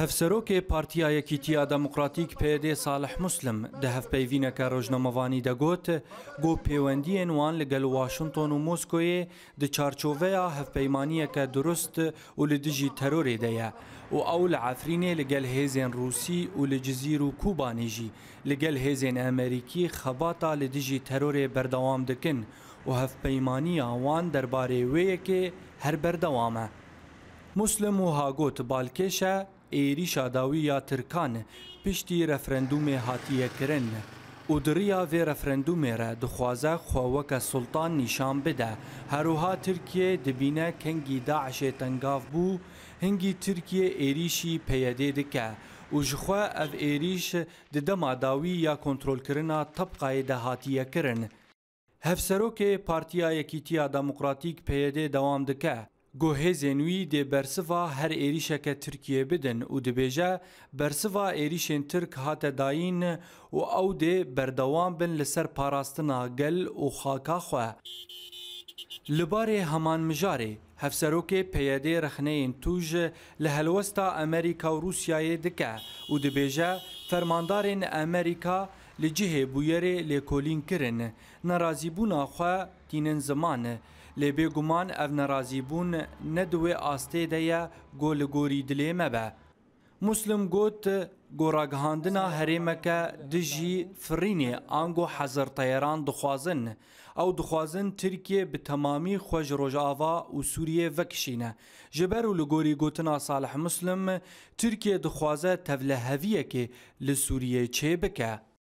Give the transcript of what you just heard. هەفسەرۆکێ پارتیایەکی تیا دەموکراتیک پێدێ ساڵح مسلم دە هەفپەیوینەکە ڕۆژنەمەوانی دەگوت گۆ پەیوەندیە نوان لەگەل وااشنتۆن و مۆسکۆیێ دە چارچۆڤەیە هەفپەیمانیەکە دروست و لە دژی تەرۆرێ دەیە و ئەو لە ئافرینێ لەگەل هێزێن رووسی و لە جززیر و کوبانێژی لەگەل هێزێن ئەمریکی خەباتا لە دژی تەرۆرێ بەردەوام دەکەن و هەفپەیمانی ئاوان دەربارەی وەیەکێ هەر بەردەوامە. مسلم و هاگوت بالکشه ایریشا داوی یا ترکان پشتی رفرندوم هاتیه کرن او دریا وی رفرندوم را دخوازه خواوک سلطان نشان بده هروها ترکیه دبینه کنگی داعش تنگاف بو هنگی ترکیه ایریشی پیده دکه او جخوا او ایریش د دما داوی یا کنترول کرنا طبقه ده هاتیه کرن هفسروک پارتیا یکیتیا دموکراتیک پیده دوام دکه Gohezên wî dê bersiva her êrişeke Tirkiye bidin û dibêje bersiva êrişên Tirk hate dayîn û ew dê berdewam bin li ser parastina gel û xaka xwe. Li barê heman mijarê, hevserokê peyedê rexneyên tûj li helwesta Amerîka û Rûsyayê dike û dibêje fermandarên Amerîka لجهه بویره لیکولین کرن نرازیبونا خواه تینن زمانه لبه گمان او نرازیبون ندوه آسته ده گولگوری دلی مبه مسلم گوت گۆڕاگەهاندنا هەرێمەکە دژی فرینێ ئانگۆ حەزەرتەیەران دخوازن ئەو دخوازن ترکیە بە تەمامی خۆش ڕۆژاوا و سووریە vekişîne ji ber û li gorî gotina salih muslim Tirkiye dixwaze tevleheviyekê li Sûriye çê bike.